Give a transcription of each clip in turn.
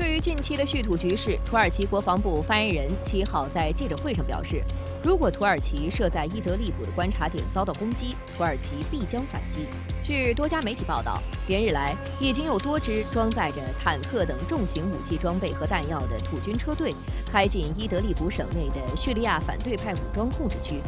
对于近期的叙土局势，土耳其国防部发言人七号在记者会上表示，如果土耳其设在伊德利卜的观察点遭到攻击，土耳其必将反击。据多家媒体报道，连日来已经有多支装载着坦克等重型武器装备和弹药的土军车队开进伊德利卜省内的叙利亚反对派武装控制区。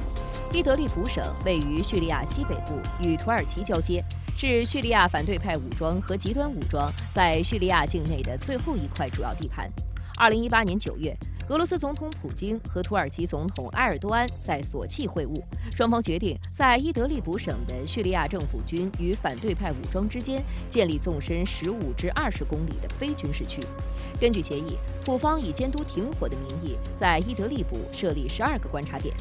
伊德利卜省位于叙利亚西北部，与土耳其交接。是叙利亚反对派武装和极端武装在叙利亚境内的最后一块主要地盘。二零一八年九月，俄罗斯总统普京和土耳其总统埃尔多安在索契会晤，双方决定在伊德利卜省的叙利亚政府军与反对派武装之间建立纵深十五至二十公里的非军事区。根据协议，土方以监督停火的名义，在伊德利卜设立十二个观察点。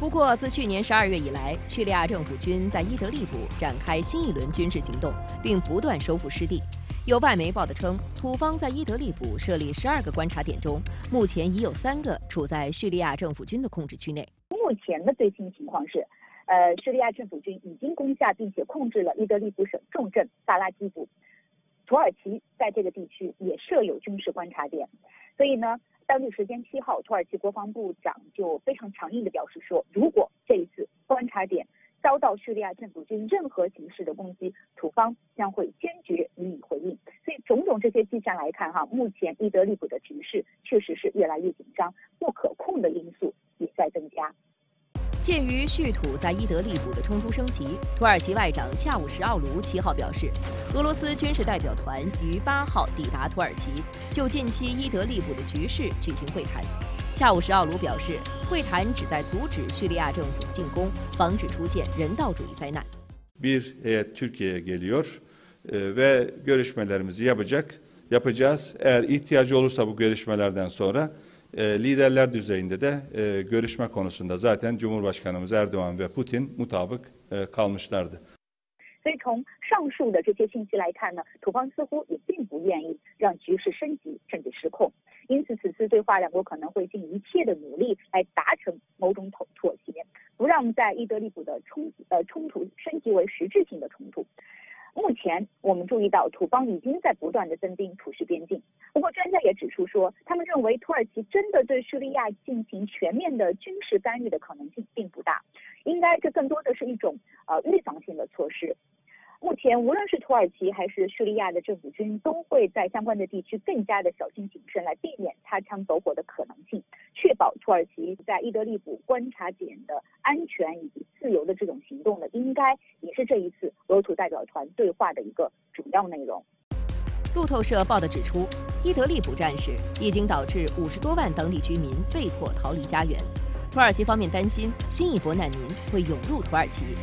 不过，自去年十二月以来，叙利亚政府军在伊德利卜展开新一轮军事行动，并不断收复失地。有外媒报道称，土方在伊德利卜设立十二个观察点中，目前已有三个处在叙利亚政府军的控制区内。目前的最新情况是，呃，叙利亚政府军已经攻下并且控制了伊德利卜省重镇萨拉基卜。土耳其在这个地区也设有军事观察点，所以呢。当地时间七号，土耳其国防部长就非常强硬地表示说，如果这一次观察点遭到叙利亚政府军任何形式的攻击，土方将会坚决予以回应。所以，种种这些迹象来看，哈，目前伊德利卜的局势确实是越来越紧张，不可控的因素也在增加。鉴于叙土在伊德利卜的冲突升级，土耳其外长恰武什奥卢七号表示，俄罗斯军事代表团于八号抵达土耳其，就近期伊德利卜的局势举行会谈。恰武什奥卢表示，会谈旨在阻止叙利亚政府进攻，防止出现人道主义灾难。Bir heyet Türkiye'ye geliyor ve görüşmelerimizi yapacak, yapacağız. Eğer ihtiyacı olursa bu görüşmelerden sonra. liderler düzeyinde de görüşme konusunda zaten Cumhurbaşkanımız Erdoğan ve Putin mutabık kalmışlardı. 所以从上述的这些信息来看呢，土方似乎也并不愿意让局势升级甚至失控，因此此次对话两国可能会尽一切的努力来达成某种妥妥协，不让在伊德利卜的冲呃冲突升级为实质性的冲突。 前我们注意到，土方已经在不断的增兵土叙边境。不过，专家也指出说，他们认为土耳其真的对叙利亚进行全面的军事干预的可能性并不大，应该这更多的是一种呃预防性的措施。目前，无论是土耳其还是叙利亚的政府军，都会在相关的地区更加的小心谨慎，来避免擦枪走火的可能性，确保土耳其在伊德利卜观察点的安全以及自由的这种行动呢，应该也是这一次俄土代表团对话的一个主要内容。路透社报道指出，伊德利卜战事已经导致五十多万当地居民被迫逃离家园，土耳其方面担心新一波难民会涌入土耳其。